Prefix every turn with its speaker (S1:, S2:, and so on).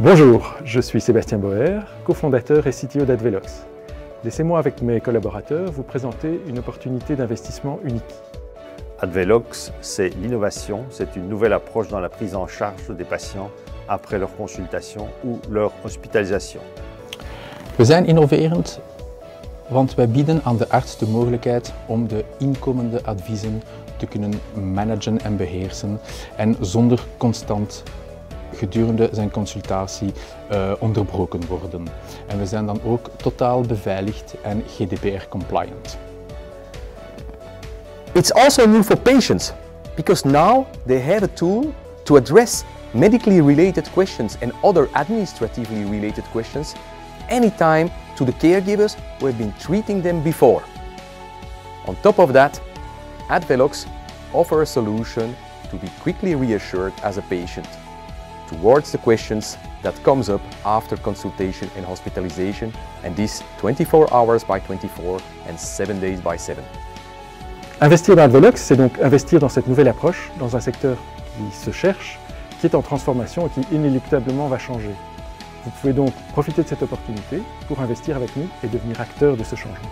S1: Bonjour, je suis Sébastien Boer, cofondateur et CTO d'Advelox. Laissez-moi avec mes collaborateurs vous présenter une opportunité d'investissement unique.
S2: Advelox, c'est l'innovation, c'est une nouvelle approche dans la prise en charge des patiënten après leur consultation ou leur hospitalisation.
S3: We zijn innoverend, want wij bieden aan de arts de mogelijkheid om de inkomende adviezen te kunnen managen en beheersen en zonder constant gedurende zijn consultatie uh, onderbroken worden. En we zijn dan ook totaal beveiligd en GDPR-compliant.
S4: It's also new for patients because now they have a tool to address medically related questions and other administratively related questions anytime to the caregivers who have been treating them before. On top of that, Advelox offers a solution to be quickly reassured as a patient towards the questions that comes up after consultation and hospitalization and this 24 hours by 24 and 7 days by 7.
S1: Investir dans Advelox, c'est donc investir dans cette nouvelle approche, dans un secteur qui se cherche, qui est en transformation et qui inéluctablement va changer. Vous pouvez donc profiter de cette opportunité pour investir avec nous et devenir acteur de ce changement.